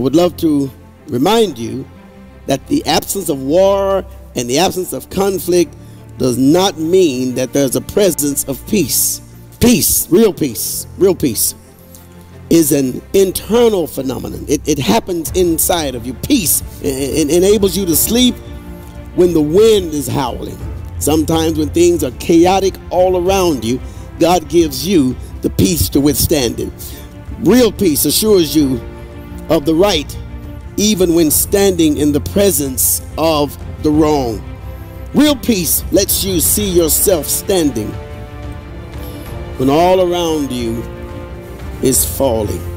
would love to remind you that the absence of war and the absence of conflict does not mean that there's a presence of peace. Peace, real peace, real peace, is an internal phenomenon. It, it happens inside of you. Peace it, it enables you to sleep when the wind is howling. Sometimes when things are chaotic all around you, God gives you the peace to withstand it. Real peace assures you of the right, even when standing in the presence of the wrong. Real peace lets you see yourself standing when all around you is falling.